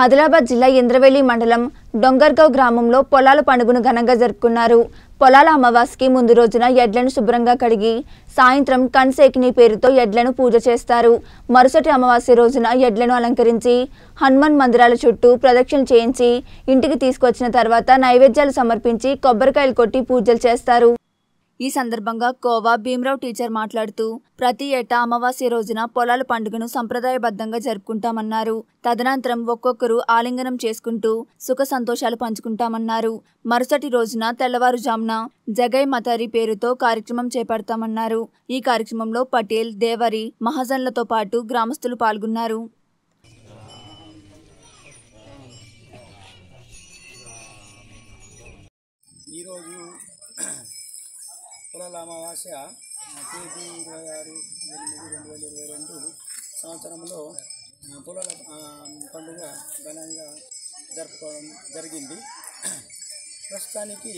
ఆదిలాబాద్ జిల్లా ఇంద్రవెల్లి మండలం డొంగర్గావ్ గ్రామంలో పొలాల పండుగను ఘనంగా జరుపుకున్నారు. పొలాల అమావాస్యకి ముందు రోజున ఎడ్లను శుభ్రంగా కడిగి సాయంత్రం కన్సేకిని పేరుతో ఎడ్లను పూజ చేస్తారు. మరుసటి అమావాస్య రోజున ఎడ్లను అలంకరించి హనుమాన్ మందిరాల చుట్టూ ప్రదక్షిణ చేయించి ఇంటికి తీసుకొచ్చిన తర్వాత నైవేద్యాలు సమర్పించి కొబ్బరికాయలు కొట్టి పూజలు చేస్తారు. ఈ సందర్భంగా కోవా భీమరావు టీచర్ మాట్లాడుతూ ప్రతి ఏటా అమావాస్య రోజున పొలాల పండుగను సంప్రదాయబద్ధంగా జరుపుకుంటామన్నారు. తదనంతరం ఒక్కొక్కరు ఆలింగనం చేసుకుంటూ సుఖ సంతోషాలు పంచుకుంటామన్నారు. మరుసటి రోజున తెల్లవారుజామున జగై మతారి పేరుతో కార్యక్రమం చేపడతామన్నారు. ఈ కార్యక్రమంలో పటేల్ దేవరి మహాజన్లతో పాటు గ్రామస్తులు పాల్గొన్నారు. ఈరోజు కులాల అమావాస్య తేదీ ఇరవై ఆరు ఎనిమిది రెండు వేల ఇరవై రెండు సంవత్సరంలో ఆ, పొలాల పండుగ ఘనంగా జరుపుకోవడం జరిగింది. ప్రస్తుతానికి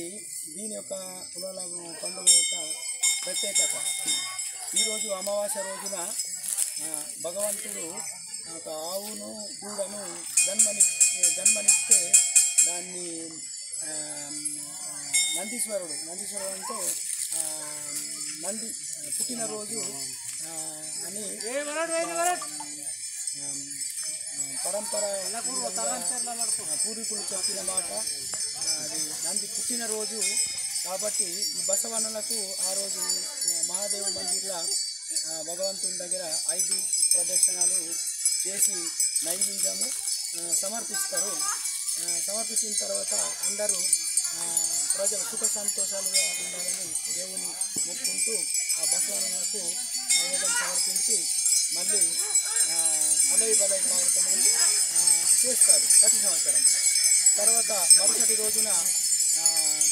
దీని యొక్క పొలాల పండుగ యొక్క ప్రత్యేకత. ఈరోజు అమావాస్య రోజున భగవంతుడు ఒక ఆవును దూడను జన్మని జన్మనిస్తే దాన్ని నందీశ్వరుడు నందీశ్వరుడు అంటే నంది పుట్టినరోజు అని పరంపర పూర్వీకులు చెప్పిన మాట. అది నంది పుట్టినరోజు. కాబట్టి ఈ బసవన్నలకు ఆ రోజు మహాదేవ మందిర్లో భగవంతుని దగ్గర ఐదు ప్రదర్శనలు చేసి నైవేద్యము సమర్పిస్తారు. సమర్పించిన తర్వాత అందరూ ప్రజలు సుఖ సంతోషాలుగా ఉండాలని చేస్తూ ఆ బసవన్నలకు నైవేద్యం సమర్పించి మళ్ళీ ఆ, అలై బలై కార్యక్రమం చేస్తారు ప్రతి సంవత్సరం. తర్వాత మరుసటి రోజున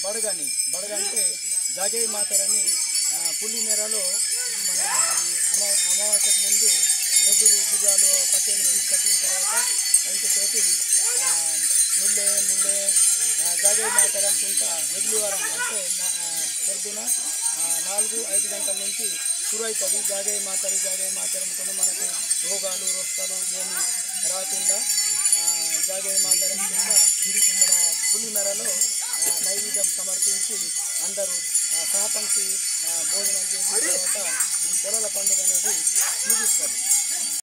బడగని బడగ అంటే జాగే మాతరని ఆ, పులి మేరలో మన అమావాస్యకు ముందు ఎదురు గుర్రాలు పట్టేలు తీసుకొచ్చిన తర్వాత వీటితోటి ముల్లే ముల్లే ఆ, జాగే మాతర అనుకుంటా అంటే నా- నాలుగు ఐదు గంటల నుంచి షురు అవుతుంది జాగే మాతరి జాగే మాతరి మనకు రోగాలు రోస్తాలు ఏమి రాకుండా జాగే మాతరం కింద ఇక్కడ పులిమెరలో నైవేద్యం సమర్పించి అందరూ సహపంక్తి భోజనం చేసిన తర్వాత ఈ పొలాల పండుగ అనేది ముగిస్తారు